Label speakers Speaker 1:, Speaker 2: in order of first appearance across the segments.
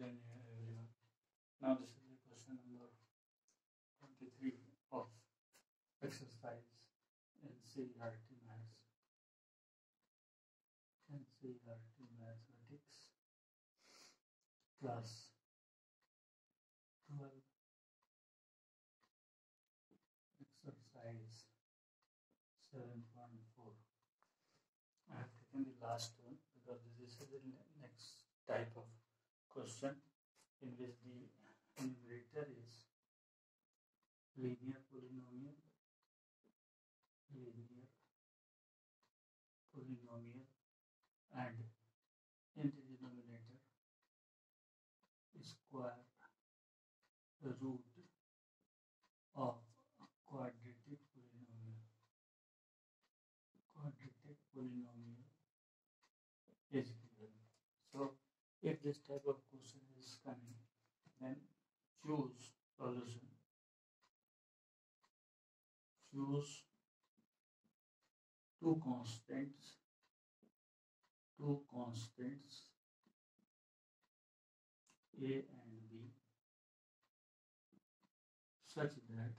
Speaker 1: afternoon, everyone. Now this is the question number 23 of exercise in CRT Maths. NCERT Mathematics class 12 exercise 7.4. I have taken the last one because this is the next type of question in which the numerator is linear polynomial, linear polynomial, and in the denominator square root of quadratic polynomial. Quadratic polynomial is if this type of question is coming, then choose solution. Choose two constants, two constants A and B such that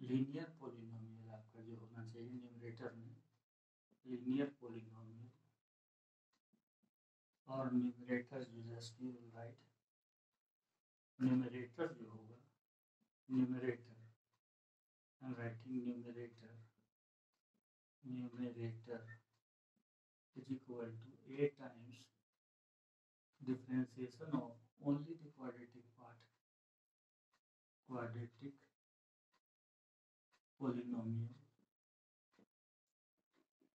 Speaker 1: linear polynomial आपका जो होना चाहिए numerator में linear polynomial और numerator जो just you write numerator जो होगा numerator am writing numerator numerator is equal to a times differentiation of only the quadratic part quadratic polynomial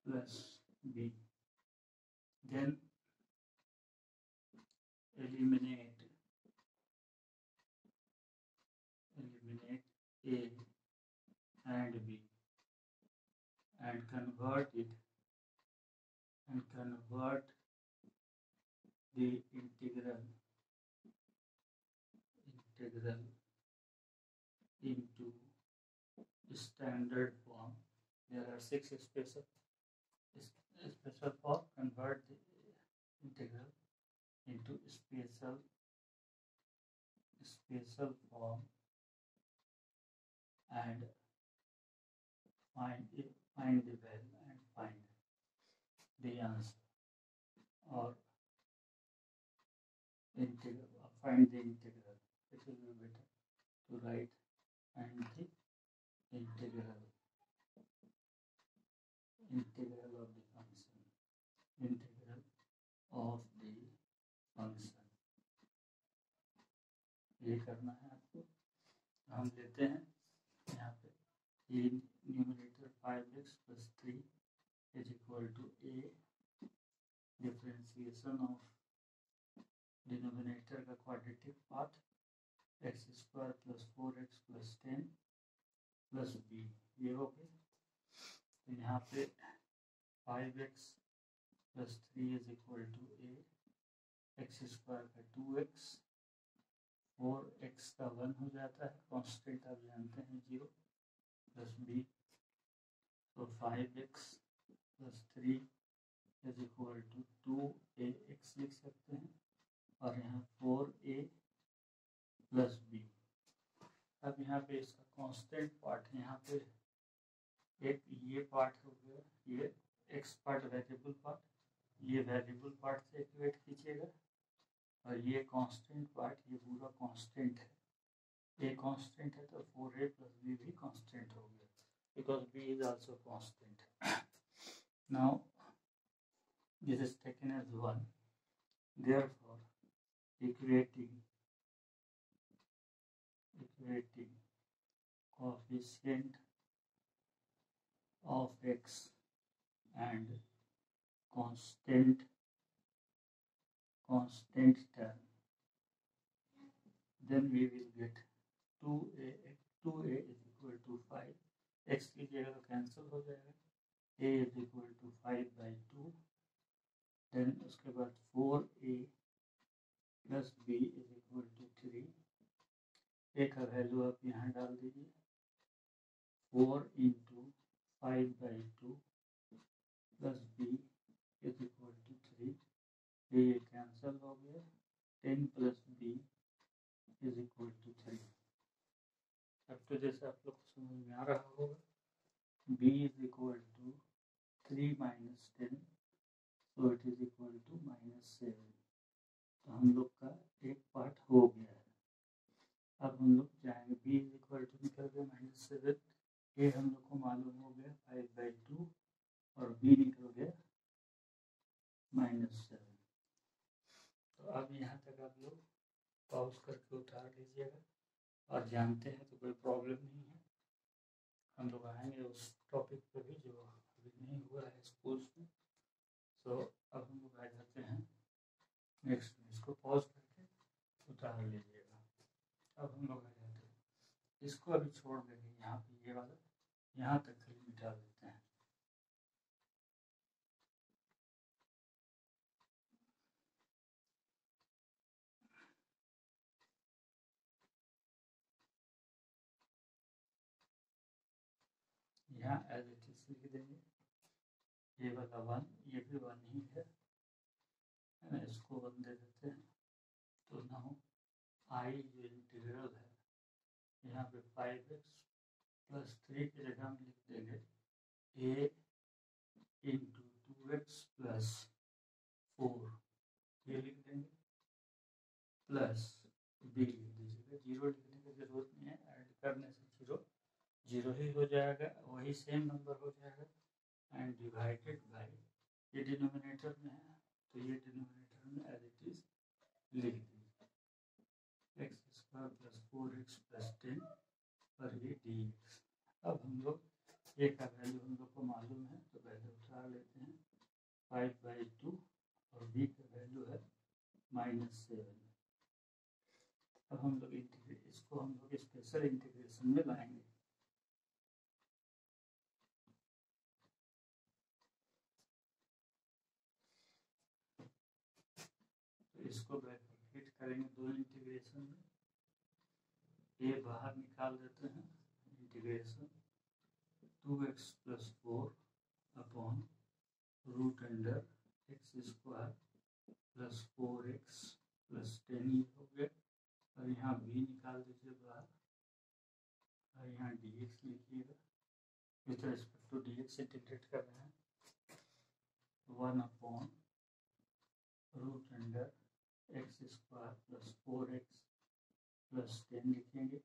Speaker 1: plus b then eliminate eliminate a and b and convert it and convert the integral integral into standard form. There are six special special form. Convert the integral into special special form and find it, find the value and find the answer or integral or find the integral. It will be better to write and the integral integral of the function ये करना है आपको हम लेते हैं यहाँ पे numerator five x plus three is equal to a differentiation of denominator का quadratic part x square plus 4x plus 10 plus b ये हो गया तो यहाँ पे 5x plus 3 is equal to a, x square का 2x 4x का 1 हो जाता है कांस्टेंट आप जानते हैं ज़ीरो प्लस b. तो 5x plus three is equal to two a x लिख सकते हैं, और यहाँ फोर ए प्लस बी अब यहाँ पे इसका कांस्टेंट पार्ट है, यहाँ पे एक ये पार्ट हो गया, ये एक्स पार्ट वेरिएबल पार्ट ये वेरिएबल पार्ट से इक्वेट कीजिएगा। और ये कांस्टेंट पार्ट ये पूरा कांस्टेंट है। ए कांस्टेंट है तो फोर ए प्लस बी भी कांस्टेंट हो गया। Because b is also constant Now, this is taken as 1. Therefore, equating, equating coefficient of x and constant, constant term, then we will get 2a, 2a is equal to 5. x की जगह cancel हो जाएगा a is equal to 5 by 2 then उसके बाद 4a plus b is equal to 3 a का value आप यहाँ डाल दीजिए 4 into 5 by 2 plus b is equal to 3 ये ये कैंसिल हो गया ten plus b is equal to three. अब तो जैसे आप लोग समझ में आ रहा होगा, b is equal to three minus ten so it is equal to minus seven. तो हम लोग का एक पार्ट हो गया है। अब हम लोग जाएँगे, बी इज़ इक्वल टू निकल गया माइनस सेवन। ए हम लोग को मालूम हो गया फाइव बाई टू, और बी निकल गया माइनस सेवन। तो अब यहाँ तक आप लोग पॉज करके उतार लीजिएगा। और जानते हैं तो कोई प्रॉब्लम नहीं है। हम लोग आएँगे उस टॉपिक पे भी जो अभी नहीं हुआ है स्कूल्स में तो अब हम लोग आ जाते हैं। नेक्स्ट इसको पॉज करके उतार लीजिएगा। अब हम लोग आ जाते हैं। इसको अभी छोड़ देंगे। यहाँ पे ये वाला, यहाँ तक खाली मिटा देते यहाँ एज इट इज़ लिख देंगे। ये वाला वन ये भी वन ही है। इसको वन दे देते हैं। तो नाउ आई जो इंटीग्रल है। यहाँ पे फाइव एक्स प्लस थ्री की जगह हम लिख देंगे। A into two x plus four ये लिख देंगे। प्लस बी लिख दीजिएगा। ज़ीरो लिखने की ज़रूरत नहीं है ऐड करने से ज़ीरो ज़ीरो ही हो जाएगा, वही सेम नंबर हो जाएगा एंड डिवाइडेड बाय ये डिनोमिनेटर में है तो ये डिनोमिनेटर में एज इट इज़ लिख दीजिए। X square plus four x plus ten और ये डी एक्स अब हम लोग ए का वैल्यू हम लोग को मालूम है तो पहले उतार लेते हैं। फाइव बाई टू और बी का वैल्यू है माइनस सेवन अब हम लोग इसको हम लोग स्पेशल इंटीग्रेशन में लाएँगे तो इसको ब्रैकेट करेंगे, दो इंटीग्रेशन में। ये बाहर निकाल देते हैं integration two x plus four upon root under x square plus four x plus ten ये हो गया। और यहाँ बी निकाल दीजिए बाहर। और यहाँ डी एक्स लिखिएगा with respect to d x integrate कर रहे हैं। One upon root under x square plus four x plus ten लिखेंगे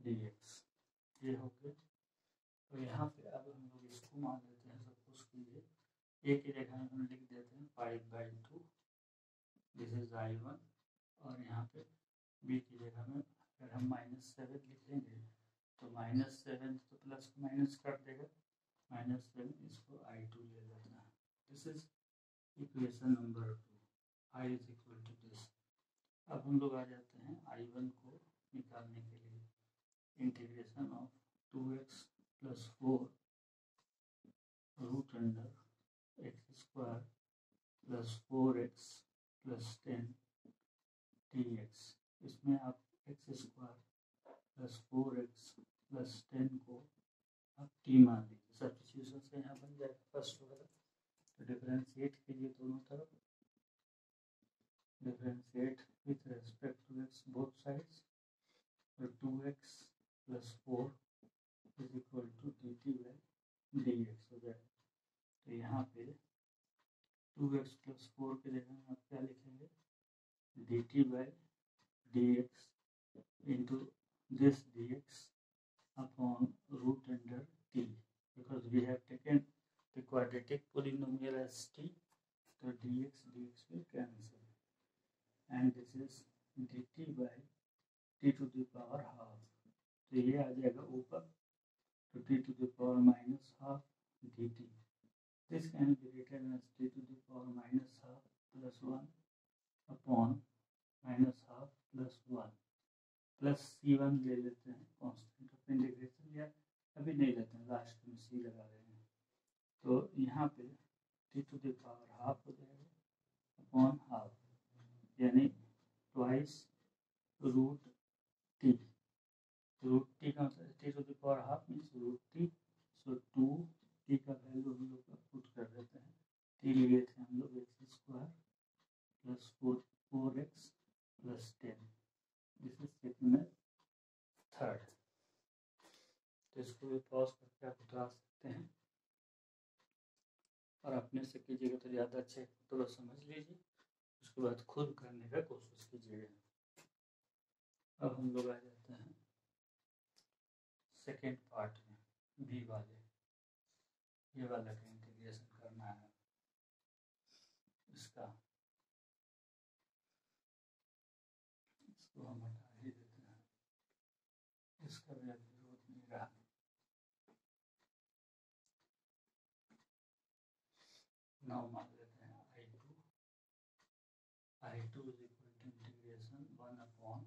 Speaker 1: एक्स ये हो गया। तो यहाँ पे अब हम लोग इसको मान लेते हैं सपोज़ कीजिए ए की जगह हम लिख देते हैं five by two this is I one और यहाँ पे बी की जगह में अगर हम माइनस सेवन लिखेंगे तो माइनस सेवन तो प्लस माइनस कर देगा। माइनस सेवन इसको आई टू ले लेते हैं। This is equation number two I is equal to this अब हम लोग आ जाते हैं आई वन को निकालने के लिए। Integration of two x plus four root under x square plus four x plus ten t x इसमें आप x square plus four x plus ten को आप टी मान लीजिए। सब्सिट्यूशन से यहाँ बन जाएगा। फ़र्स्ट वाला। तो डिफरेंशिएट कीजिए दोनों तरफ़ with respect to x both sides तो two x plus four is equal to d t by d x हो जाएगा तो यहाँ पे टू एक्स प्लस फोर के जगह आप क्या लिखेंगे? D t by d x into this d x upon root under t because we have taken the quadratic polynomial as t so dx dx will cancel. And this is d t by t to the power half तो ये आ जाएगा ऊपर तो t to the power minus half d t this can be written as t to the power minus half plus one upon minus half plus one plus c one ले लेते हैं constant of integration या अभी नहीं लेते हैं last में सी लगा रहे हैं। तो यहाँ पे टी टू दावर हाफ़ हो जाएगा अपॉन हाफ़ यानी twice root t root t का मतलब t to the power half means root t so two t का वैल्यू हम लोग पुट कर देते हैं। टी लिए थे हम लोग x square plus four four x plus ten this is second third तो इसको भी पॉज करके आप उठा सकते हैं। और अपने से कीजिएगा तो ज़्यादा अच्छे तो समझ लीजिए। उसके बाद खुद करने का कोशिश कीजिएगा। अब हम लोग आ जाते हैं। सेकेंड पार्ट में बी वाले। ये वाला का इंटीग्रेशन करना है। इसका हम हटा ही देते हैं इसका भी अब ज़रूरत नहीं रहा नाउ मान लेते हैं I two I two is equal to integration one upon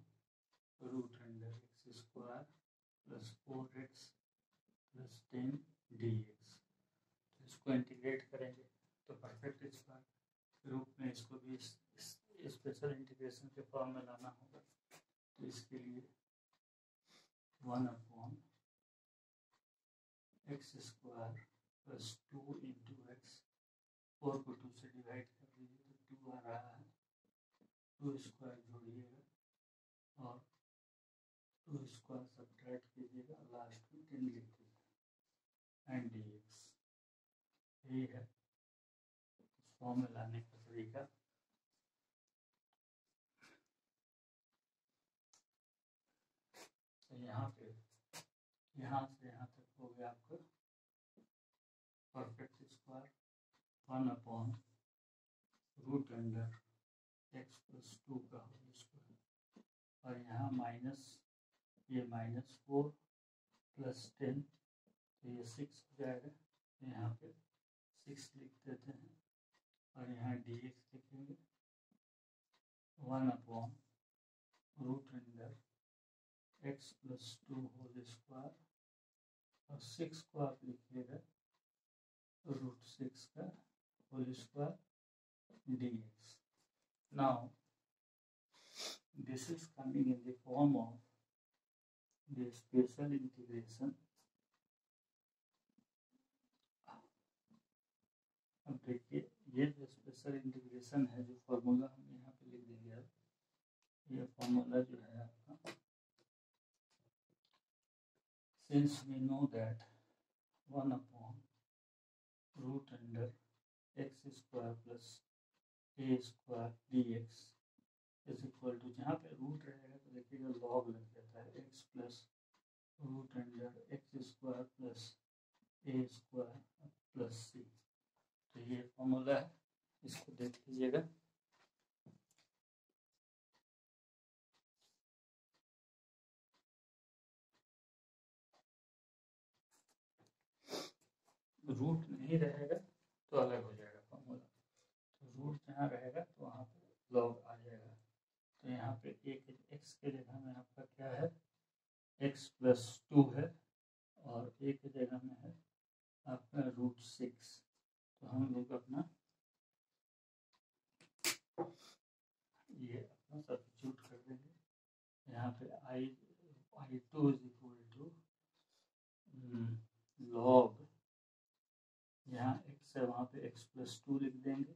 Speaker 1: root under x square plus four x plus ten d x इसको इंटीग्रेट करेंगे तो परफेक्ट स्क्वायर रूप में इसको भी स्पेशल इंटीग्रेशन के फॉर्म में लाना होगा। तो इसके लिए one upon x square plus two into x four को टू से डिवाइड कर दीजिए तो टू आ रहा है। टू स्क्वायर जोड़िएगा और टू स्क्वायर सब्ट्रैक्ट कीजिएगा लास्ट में टेन लिख एंड डी एक्स यही है। फॉर्म में लाने का तरीका यहाँ पे, यहाँ से यहाँ तक हो गया आपका perfect square one upon root under x plus two का होल स्क्वायर और यहाँ माइनस ये माइनस फोर प्लस टेन तो ये सिक्स हो जाएगा। तो यहाँ पे सिक्स लिख देते हैं और यहाँ डी एक्स लिखेंगे। One upon root under x plus two whole square और सिक्स को आप लिखिएगा रूट सिक्स का whole square d x now this is coming in the form of the special integration अब देखिए ये जो स्पेशल इंटीग्रेशन है जो फॉर्मूला हम यहाँ पे लिख देंगे अब ये फॉर्मूला जो है आपका since we know that 1 upon root under x square plus a square dx is equal to जहाँ पे रूट रहेगा तो देखिएगा लॉग लग है x plus root under x square plus a square plus c तो ये फॉर्मूला है इसको देख लीजिएगा। रूट नहीं रहेगा तो अलग हो जाएगा फॉर्मूला तो रूट जहाँ रहेगा तो वहाँ पे लॉग तो यहाँ पे एक एक्स के जगह में आपका क्या है? एक्स प्लस टू है और एक के जगह में है आपका रूट सिक्स तो हम लोग अपना ये अपना सब्सिट्यूट कर देंगे। यहाँ पे I I two is equal to log यहाँ एक्स है, वहाँ पे एक्स प्लस टू लिख देंगे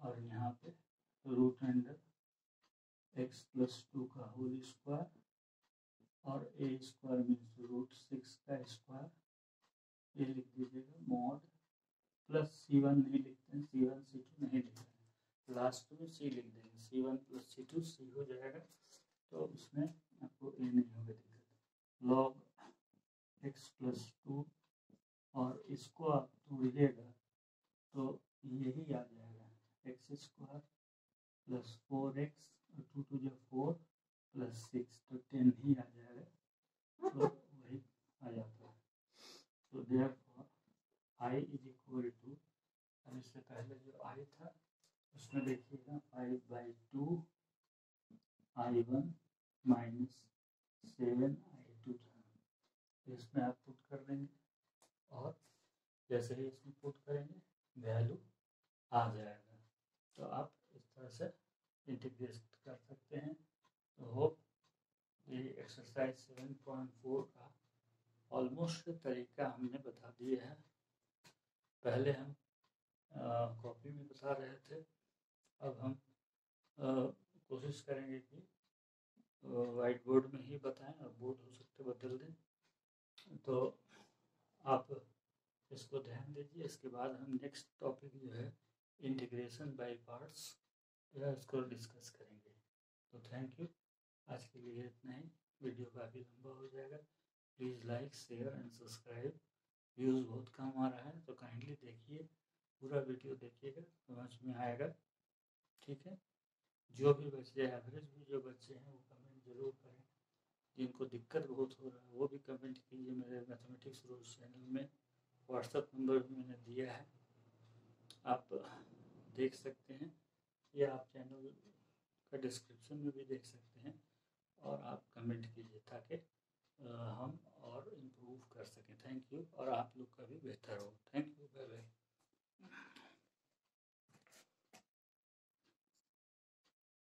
Speaker 1: और यहाँ पे root under x plus two का होल स्क्वायर और a square means root six का स्क्वायर ये लिख दीजिएगा मॉड प्लस सी वन नहीं लिखते हैं सी वन सी टू नहीं लिखते हैं। लास्ट में सी लिख देंगे c one plus c two c हो जाएगा। तो उसमें आपको ए नहीं होगा दिक्कत। लॉग एक्स प्लस टू और इसको आप तोड़िएगा तो यही आ जाएगा। X square plus four x two two जो फोर प्लस सिक्स तो टेन ही आ जाएगा। तो वही आ जाता है। तो there I is equal to अब इससे पहले जो आई था, उसमें देखिएगा five by two I one minus seven I two था। तो इसमें आप पुट कर देंगे, और जैसे ही इसमें पुट करेंगे वैल्यू आ जाएगा। तो आप इस तरह से इंटीग्रेट कर सकते हैं। तो होप ये एक्सरसाइज सेवन पॉइंट फोर का ऑलमोस्ट तरीका हमने बता दिया है। पहले हम कॉपी में बता रहे थे। अब हम कोशिश करेंगे कि वाइट बोर्ड में ही बताएँ और बोर्ड हो सकते बदल दें। तो आप इसको ध्यान दीजिए। इसके बाद हम नेक्स्ट टॉपिक जो है इंटीग्रेशन बाय पार्ट्स इसको डिस्कस करेंगे। तो थैंक यू आज के लिए इतना ही। वीडियो काफ़ी लंबा हो जाएगा। Please like share and subscribe views बहुत कम आ रहा है तो काइंडली देखिए। पूरा वीडियो देखिएगा, समझ में आएगा। ठीक है? जो भी बच्चे एवरेज भी जो बच्चे हैं, वो कमेंट ज़रूर करें। जिनको दिक्कत बहुत हो रहा है, वो भी कमेंट कीजिए मेरे मैथमेटिक्स रोज चैनल में। व्हाट्सअप नंबर भी मैंने दिया है। आप देख सकते हैं या आप चैनल का डिस्क्रिप्शन में भी देख सकते हैं और आप कमेंट कीजिए ताकि हम और इम्प्रूव कर सकें। थैंक यू और आप लोग का भी बेहतर हो। Thank you bye bye